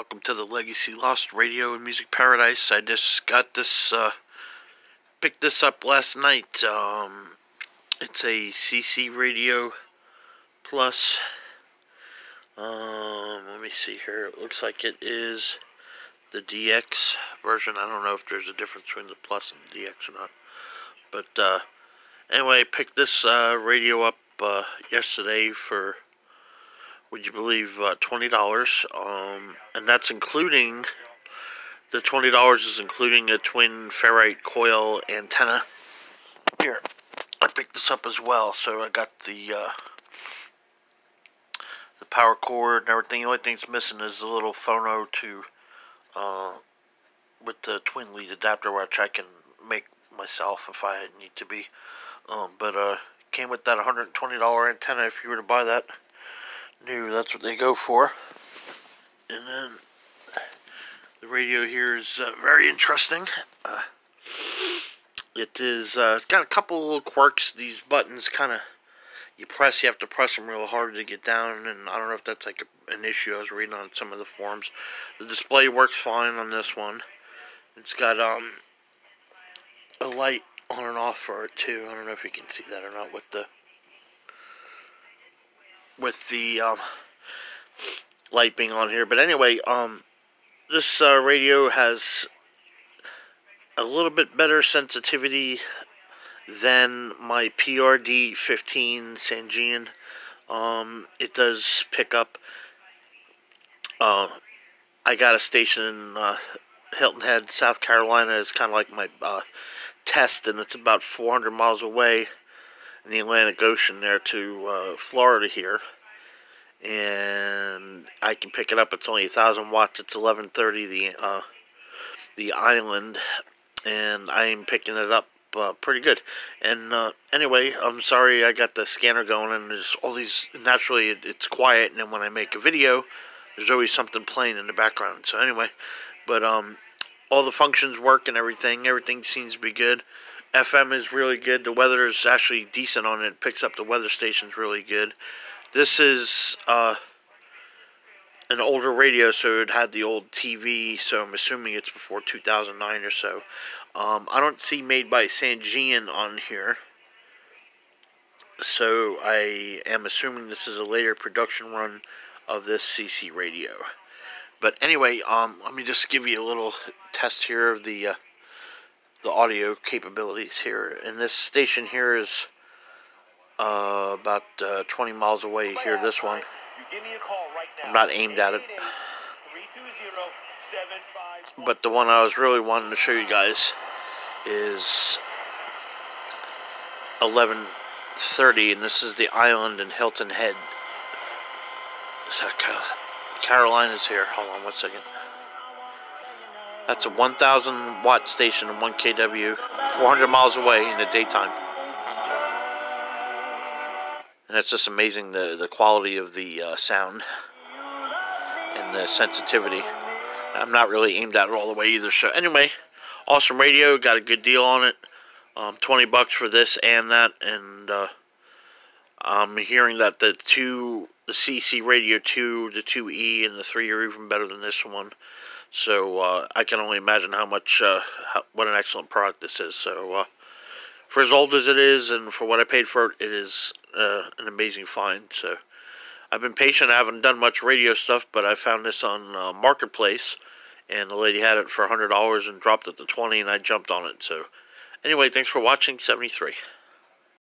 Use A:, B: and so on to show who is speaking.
A: Welcome to the Legacy Lost Radio and Music Paradise. I just got this, uh, picked this up last night. Um, it's a CC Radio Plus. Um, let me see here. It looks like it is the DX version. I don't know if there's a difference between the Plus and the DX or not. But, uh, anyway, picked this, uh, radio up, uh, yesterday for would you believe, uh, $20. Um, and that's including, the $20 is including a twin ferrite coil antenna. Here, I picked this up as well, so I got the, uh, the power cord and everything. The only thing that's missing is the little phono to, uh, with the twin lead adapter, which I can make myself if I need to be. Um, but, uh, came with that $120 antenna if you were to buy that new. That's what they go for. And then the radio here is uh, very interesting. Uh, it is uh, got a couple little quirks. These buttons kind of you press. You have to press them real hard to get down. And I don't know if that's like a, an issue. I was reading on some of the forums. The display works fine on this one. It's got um a light on and off for it too. I don't know if you can see that or not with the with the um, light being on here. But anyway, um, this uh, radio has a little bit better sensitivity than my PRD 15 Sangean. Um, it does pick up. Uh, I got a station in uh, Hilton Head, South Carolina. It's kind of like my uh, test, and it's about 400 miles away in the Atlantic Ocean there to uh, Florida here. And I can pick it up. It's only a thousand watts. It's 1130 the uh, the island, and I'm picking it up uh, pretty good. And uh, anyway, I'm sorry I got the scanner going, and there's all these. Naturally, it, it's quiet, and then when I make a video, there's always something playing in the background. So anyway, but um, all the functions work and everything. Everything seems to be good. FM is really good. The weather is actually decent on it. it picks up the weather stations really good. This is uh, an older radio, so it had the old TV, so I'm assuming it's before 2009 or so. Um, I don't see made by Sangean on here. So I am assuming this is a later production run of this CC radio. But anyway, um, let me just give you a little test here of the uh, the audio capabilities here. And this station here is uh, about uh, 20 miles away here. This one. I'm not aimed at it. But the one I was really wanting to show you guys is 1130, and this is the island in Hilton Head. South Carolina's here. Hold on one second. That's a 1,000 watt station and 1 kW, 400 miles away in the daytime. And it's just amazing the, the quality of the uh, sound and the sensitivity. I'm not really aimed at it all the way either. So anyway, awesome radio. Got a good deal on it. Um, 20 bucks for this and that. And uh, I'm hearing that the two, the CC Radio 2, the 2E, and the 3 are even better than this one. So uh, I can only imagine how much, uh, how, what an excellent product this is. So uh, for as old as it is and for what I paid for it, it is uh, an amazing find. So I've been patient. I haven't done much radio stuff, but I found this on uh, Marketplace, and the lady had it for $100 and dropped it to 20 and I jumped on it. So anyway, thanks for watching 73.